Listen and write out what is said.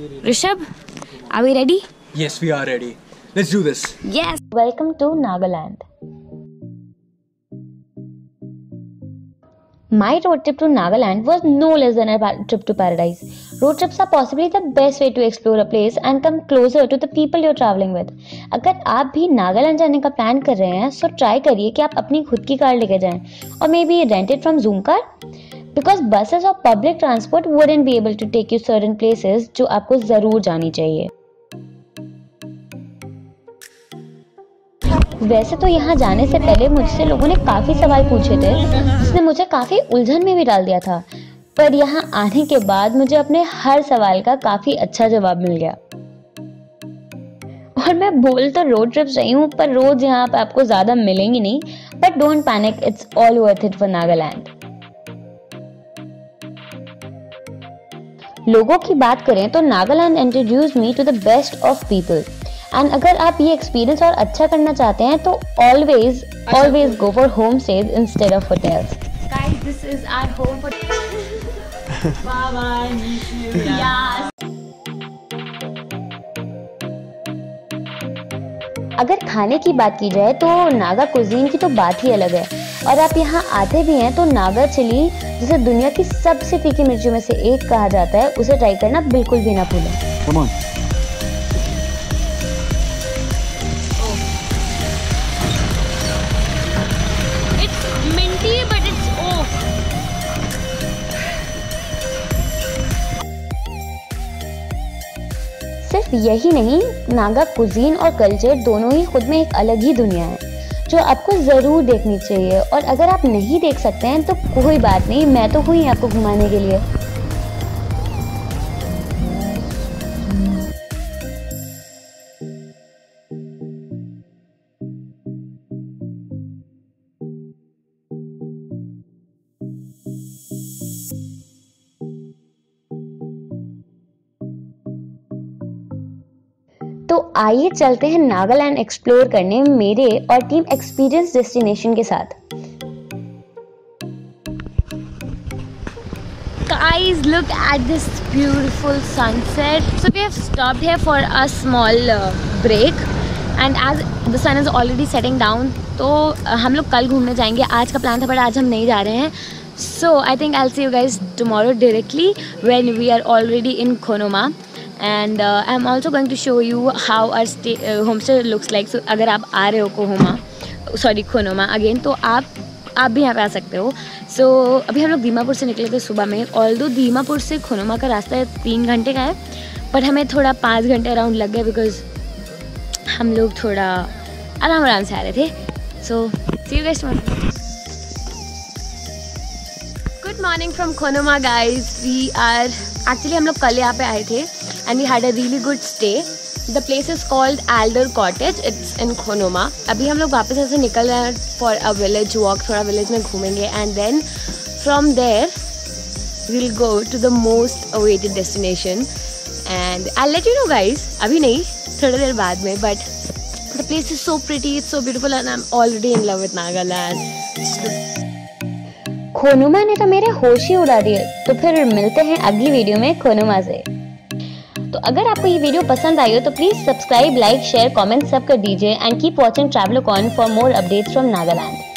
Rishabh, are we ready? Yes, we are ready. Let's do this. Yes. Welcome to Nagaland. My road trip to Nagaland was no less than a trip to paradise. Road trips are possibly the best way to explore a place and come closer to the people you're traveling with. अगर आप भी नागालैंड जाने का plan कर रहे हैं तो try करिए कि आप अपनी खुद की कार लेके जाएँ और may be rented from zoom car because buses और public transport wouldn't be able to take you certain places जो आपको ज़रूर जानी चाहिए। वैसे तो यहाँ जाने से पहले मुझसे लोगों ने काफ़ी सवाल पूछे थे, जिसने मुझे काफ़ी उलझन में भी डाल दिया था। पर यहाँ आने के बाद मुझे अपने हर सवाल का काफ़ी अच्छा जवाब मिल गया। और मैं बोल तो रोड ट्रिप्स रही हूँ, पर रोज यहाँ पे आपको ज़्यादा मिलेंगी नहीं but don't panic it's all worth it for Nagaland लोगों की बात करें तो Nagaland introduce me to the best of people and अगर आप ये एक्सपीरियंस और अच्छा करना चाहते हैं तो always always go for home stays instead of hotels our home for. bye bye. अगर खाने की बात की जाए तो नागा कुजीन की तो बात ही अलग है। और आप यहाँ आते भी हैं तो नागा चिली जिसे दुनिया की सबसे फीकी मिर्चियों में से एक कहा जाता है, उसे ट्राई करना बिल्कुल भी ना भूलें। सिर्फ़ यही नहीं, नागा कुजीन और कल्चर दोनों ही खुद में एक अलग ही दुनिया है, जो आपको ज़रूर देखनी चाहिए। और अगर आप नहीं देख सकते हैं तो कोई बात नहीं, मैं तो हुई आपको घुमाने के लिए। तो आइए चलते हैं नागालैंड एक्सप्लोर करने मेरे और टीम एक्सपीरियंस डेस्टिनेशन के साथ। Guys, look at this beautiful sunset. So we have stopped here for a small uh, break, and as the sun is already setting down, तो uh, हम लोग कल घूमने जाएँगे। आज का प्लान था बट आज हम नहीं जा रहे हैं। So I think I see you guys tomorrow directly when we are already in Khonoma and I am also going to show you how our stay home stay looks like अगर आप आ रहे हो कोहोमा सॉरी खोनोमा अगेन तो आप आप भी यहाँ पे आ सकते हो। सो so, अभी हम लोग दीमापुर से निकले थे सुबह में। ऑल दो दीमापुर से खोनोमा का रास्ता तीन घंटे का है बट हमें थोड़ा पाँच घंटे अराउंड लग गए बिकॉज़ हम लोग थोड़ा आराम आराम से आ रहे थे। So see you guys good morning from Khonoma guys we are actually हम लोग कल यहाँ पे आए थे। And we had a really good stay the place is called elder cottage it's in Khonoma अभी हम लोग वापस ऐसे निकल रहे हैं फॉर अ विलेज वॉक थोड़ा विलेज में घूमेंगे. And then from there will go to the most awaited destination and I let you no guys अभी नहीं, थोड़ी देर बाद में but the place is so pretty it's so beautiful and I am already in love with Nagaland Khonoma ने तो मेरे होश ही उड़ा दिए। तो फिर मिलते हैं अगली वीडियो में खोनुमा से। तो अगर आपको ये वीडियो पसंद आई हो तो please subscribe like share comment सब कर दीजिए and keep watching travelcon for more updates from Nagaland